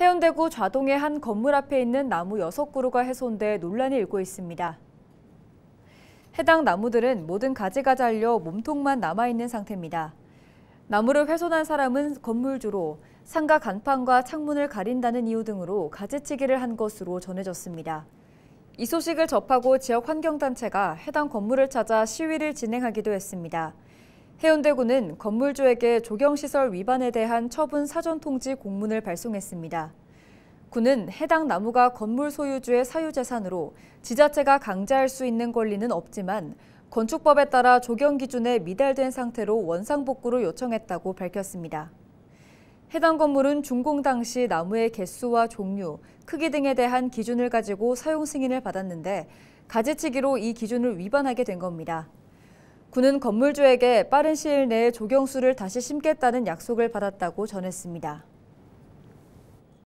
해운대구 좌동의 한 건물 앞에 있는 나무 6그루가 훼손돼 논란이 일고 있습니다. 해당 나무들은 모든 가지가 잘려 몸통만 남아있는 상태입니다. 나무를 훼손한 사람은 건물주로 상가 간판과 창문을 가린다는 이유 등으로 가지치기를 한 것으로 전해졌습니다. 이 소식을 접하고 지역 환경단체가 해당 건물을 찾아 시위를 진행하기도 했습니다. 해운대구는 건물주에게 조경시설 위반에 대한 처분 사전 통지 공문을 발송했습니다. 구는 해당 나무가 건물 소유주의 사유재산으로 지자체가 강제할 수 있는 권리는 없지만 건축법에 따라 조경 기준에 미달된 상태로 원상복구를 요청했다고 밝혔습니다. 해당 건물은 준공 당시 나무의 개수와 종류, 크기 등에 대한 기준을 가지고 사용 승인을 받았는데 가지치기로 이 기준을 위반하게 된 겁니다. 군은 건물주에게 빠른 시일 내에 조경수를 다시 심겠다는 약속을 받았다고 전했습니다.